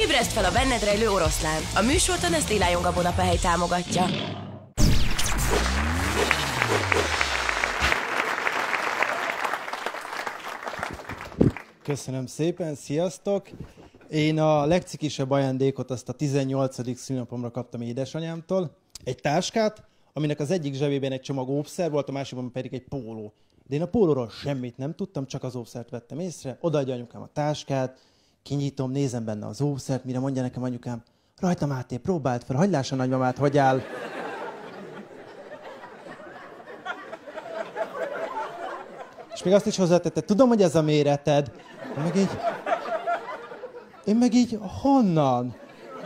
Ébreszt fel a benned rejlő oroszlán. A műsort a Nestlé Lion Gabonapehely támogatja. Köszönöm szépen, sziasztok! Én a legcikisebb ajándékot azt a 18. szülinapomra kaptam édesanyámtól. Egy táskát, aminek az egyik zsebében egy csomag óvszer volt, a másikban pedig egy póló. De én a pólóról semmit nem tudtam, csak az óvszert vettem észre. Odaadja anyukám a táskát, kinyitom, nézem benne az óvszert, mire mondja nekem anyukám, rajta Máté, próbáld fel, hagyd lássa nagymamát, hogy áll. És még azt is hozzátette, tudom, hogy ez a méreted. Én meg így, én meg így, honnan?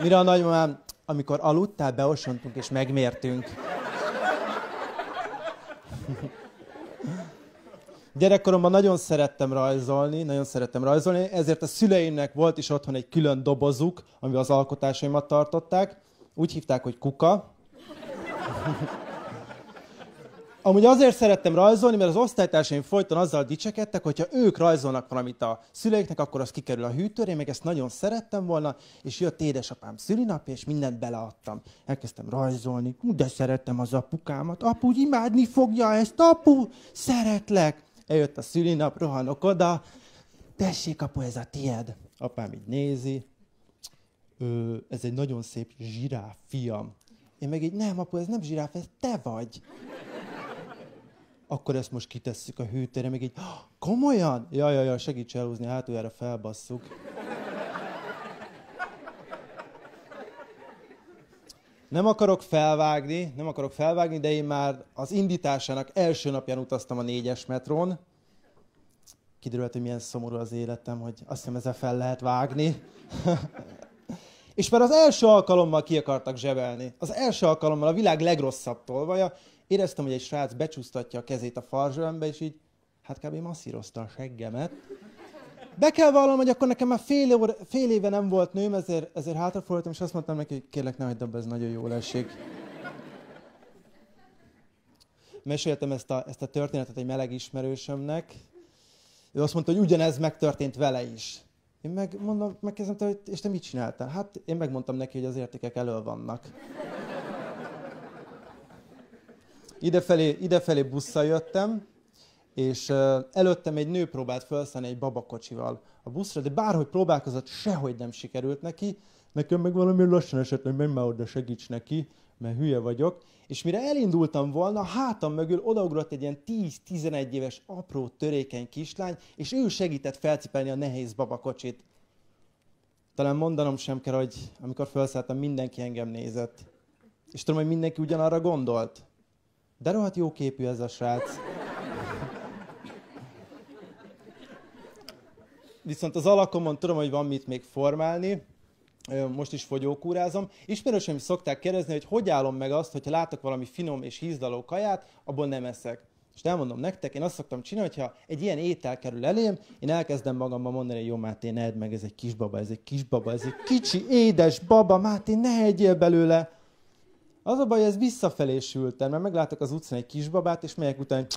Mire a nagymamám, amikor aludtál, beosontunk és megmértünk. Gyerekkoromban nagyon szerettem rajzolni, nagyon szerettem rajzolni, ezért a szüleimnek volt is otthon egy külön dobozuk, amivel az alkotásaimat tartották. Úgy hívták, hogy kuka. Amúgy azért szerettem rajzolni, mert az osztálytársaim folyton azzal dicsekedtek, hogyha ők rajzolnak valamit a szüleiknek, akkor az kikerül a hűtőre, én meg ezt nagyon szerettem volna, és jött édesapám szülinap, és mindent beleadtam. Elkezdtem rajzolni, de szerettem az apukámat, apu imádni fogja ezt, apu, szeretlek. Eljött a szülinap, rohanok oda, tessék apu, ez a tied. Apám így nézi, Ö, ez egy nagyon szép zsiráf, fiam. Én meg így, nem apu, ez nem zsiráf, ez te vagy akkor ezt most kitesszük a hűtőre, meg így, "Ah, komolyan? Ja, ja, ja, segíts elhúzni, hátuljára felbasszuk. Nem akarok felvágni, nem akarok felvágni, de én már az indításának első napján utaztam a négyes metrón. Kiderült, hogy milyen szomorú az életem, hogy azt hiszem ezzel fel lehet vágni. És már az első alkalommal ki akartak zsebelni. Az első alkalommal a világ legrosszabb tolvaja. Éreztem, hogy egy srác becsúsztatja a kezét a farzsőembe, és így, hát kb. masszírozta a seggemet. Be kell vallanom, hogy akkor nekem már fél, óra, fél éve nem volt nőm, ezért, ezért hátrafordultam, és azt mondtam neki, hogy kérlek, ne hagyd abba, ez nagyon jól esik. Meséltem ezt a, ezt a történetet egy meleg ismerősömnek. Ő azt mondta, hogy ugyanez megtörtént vele is. Én meg mondom, megkezdtem, hogy és te mit csináltál? Hát én megmondtam neki, hogy az értékek elől vannak. Idefelé, idefelé busszal jöttem, és előttem egy nő próbált felszállni egy babakocsival a buszra, de bárhogy próbálkozott, sehogy nem sikerült neki. Nekem meg valami lassan esett, hogy menj már oda, segíts neki, mert hülye vagyok. És mire elindultam volna, hátam mögül odaugrott egy ilyen 10-11 éves apró törékeny kislány, és ő segített felcipelni a nehéz babakocsit. Talán mondanom sem kell, hogy amikor felszálltam, mindenki engem nézett. És tudom, hogy mindenki ugyanarra gondolt. De rohadt jó képű ez a srác. Viszont az alakomon tudom, hogy van mit még formálni, most is fogyókúrázom. Ismerőseim szokták kérdezni, hogy hogy állom meg azt, hogyha látok valami finom és hízdaló kaját, abból nem eszek. És elmondom nektek, én azt szoktam csinálni, hogyha egy ilyen étel kerül elém, én elkezdem magamban mondani, hogy jó Máté, ne edd meg, ez egy kisbaba, ez egy kisbaba, ez egy kicsi, édes baba, Máté, ne egyél belőle. Az a baj, hogy ez visszafelé sültem, mert meglátok az utcán egy kisbabát, és megyek utána,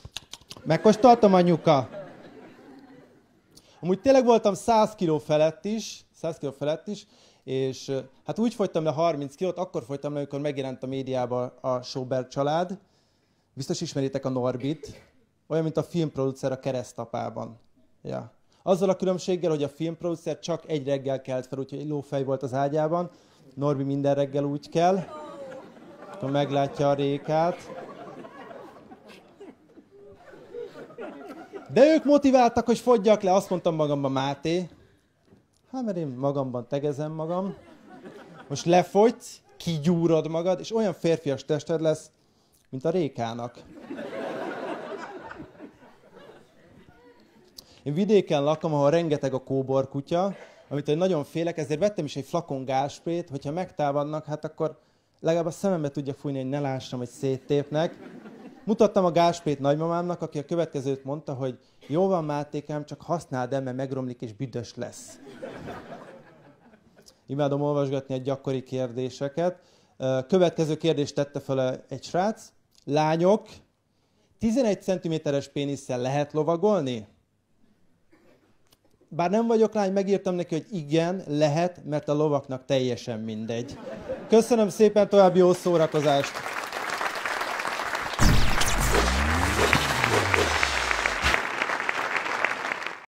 megkóstoltam anyuka. Amúgy tényleg voltam 100 kiló felett is, 100 kiló felett is, és hát úgy fogytam le 30 kilót, akkor fogytam le, amikor megjelent a médiában a Sobert család. Biztos ismeritek a Norbit, olyan, mint a filmproducer a keresztapában. Ja. Azzal a különbséggel, hogy a filmproducer csak egy reggel kelt fel, úgyhogy lófej volt az ágyában. Norbi minden reggel úgy kell, akkor meglátja a rékát. De ők motiváltak, hogy fogyjak le, azt mondtam magamban, Máté, hát mert én magamban tegezem magam, most lefogysz, kigyúrod magad, és olyan férfias tested lesz, mint a rékának. Én vidéken lakom, ahol rengeteg a kóborkutya, amit én nagyon félek, ezért vettem is egy flakon gásprét, hogyha megtámadnak, hát akkor legalább a szemembe tudja fújni, hogy ne lássam, hogy széttépnek. Mutattam a gásprét nagymamámnak, aki a következőt mondta, hogy jó van Mátékám, csak használd el, mert megromlik és büdös lesz. Imádom olvasgatni a gyakori kérdéseket. Következő kérdést tette fel egy srác. Lányok, 11 cm-es pénisszel lehet lovagolni? bár nem vagyok lány, megírtam neki, hogy igen, lehet, mert a lovaknak teljesen mindegy. Köszönöm szépen, további jó szórakozást!